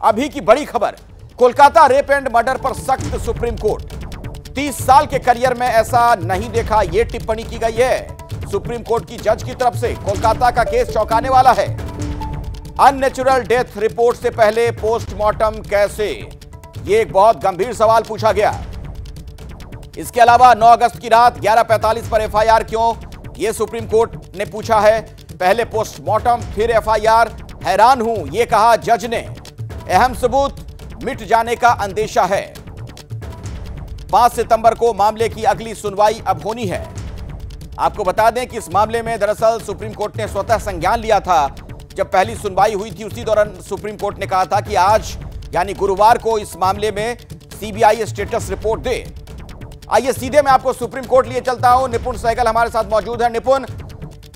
अभी की बड़ी खबर, कोलकाता रेप एंड मर्डर पर सख्त सुप्रीम कोर्ट। 30 साल के करियर में ऐसा नहीं देखा यह टिप्पणी की गई है। सुप्रीम कोर्ट की जज की तरफ़ से कोलकाता का केस चौंकाने वाला है। अननेचुरल डेथ रिपोर्ट से पहले पोस्टमार्टम कैसे? यह एक बहुत गंभीर सवाल पूछा गया। इसके अलावा 9 अगस्त की रात 11:45 पर एफआईआर क्यों? यह सुप्रीम कोर्ट ने पूछा है। पहले पोस्टमार्टम, फिर एफआईआर। हैरान हूँ यह कहा जज ने। अहम सबूत मिट जाने का अंदेशा है। 5 सितंबर को मामले की अगली सुनवाई अब होनी है। आपको बता दें कि इस मामले में दरअसल सुप्रीम कोर्ट ने स्वतः संज्ञान लिया था। जब पहली सुनवाई हुई थी, उसी दौरान सुप्रीम कोर्ट ने कहा था कि आज, यानी गुरुवार को इस मामले में सीबीआई स्टेटस रिपोर्ट दे। आइए सीधे मैं आपको सुप्रीम कोर्ट लिए चलता हूँ। निपुण सहगल हमारे साथ मौजूद है। निपुण,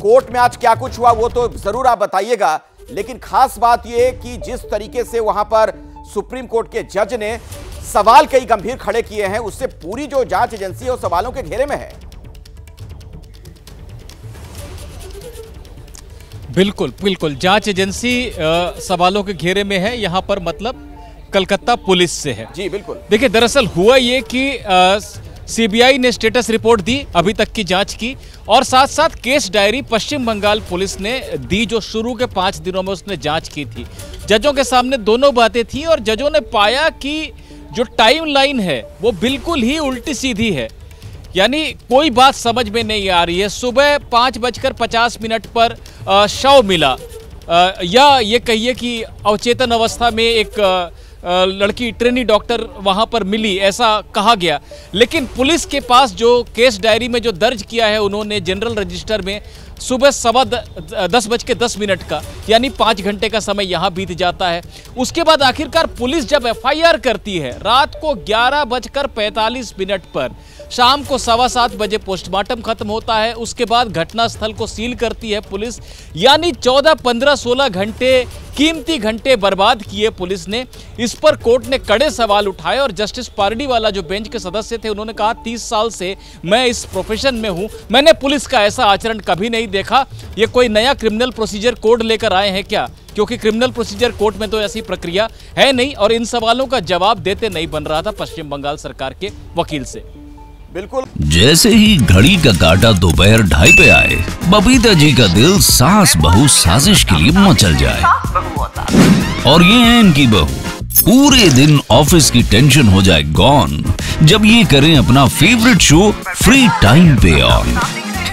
कोर्ट में आज क्या कुछ हुआ वो तो ज़रूर आप बताइएगा। लेकिन खास बात यह कि जिस तरीके से वहाँ पर सुप्रीम कोर्ट के जज ने सवाल कई गंभीर खड़े किए हैं उससे पूरी जो जाँच एजेंसी है वो सवालों के घेरे में है। बिल्कुल बिल्कुल। जाँच एजेंसी सवालों के घेरे में है यहाँ पर मतलब कलकत्ता पुलिस से है। जी बिल्कुल। देखिए दरअसल हुआ ये कि सीबीआई ने स्टेटस रिपोर्ट दी, अभी तक की जाँच की, और साथ साथ case diary Paschim Bengal police ने दी जो शुरू के पाँच दिनों में उसने जाँच की थी। जजों के सामने दोनों बातें थी और जजों ने पाया कि जो टाइम लाइन है, वो बिल्कुल ही उल्टी सीधी है। यानी कोई बात समझ में नहीं आ रही है। सुबह पाँच बजकर पचास मिनट पर शव मिला। या ये कहिए कि अवचेतन अवस्था में एक लड़की ट्रेनी डॉक्टर वहाँ पर मिली, ऐसा कहा गया। लेकिन पुलिस के पास जो केस डायरी में जो दर्ज किया है, उन्होंने जनरल रजिस्टर में सुबह सवा दस बज के दस मिनट का, यानी पाँच घंटे का समय यहाँ बीत जाता है। उसके बाद आखिरकार पुलिस जब एफआईआर करती है, रात को ग्यारह बजकर पैंतालीस मिनट पर, शाम को सवा सात बजे पोस्टमार्टम खत्म होता है। उसके बाद घटनास्थल को सील करती है पुलिस, यानी चौदह पंद्रह सोलह घंटे, कीमती घंटे बर्बाद किए पुलिस ने। इस पर कोर्ट ने कड़े सवाल उठाए और जस्टिस पारडीवाला जो बेंच के सदस्य थे, उन्होंने कहा, तीस साल से मैं इस प्रोफेशन में हूँ, मैंने पुलिस का ऐसा आचरण कभी नहीं देखा। ये कोई नया क्रिमिनल प्रोसीजर कोड लेकर आए हैं क्या? क्योंकि क्रिमिनल प्रोसीजर कोर्ट में तो ऐसी प्रक्रिया है नहीं और इन सवालों का जवाब देते नहीं बन रहा था पश्चिम बंगाल सरकार के वकील से। बिल्कुल। जैसे ही घड़ी का काटा दोपहर ढाई पे आए बबीता जी का दिल सास बहू साजिश के लिए मचल जाए। और ये है इनकी बहू। पूरे दिन ऑफ़िस की टेंशन हो जाए गॉन जब ये करें अपना फेवरेट शो फ्री टाइम पे ऑन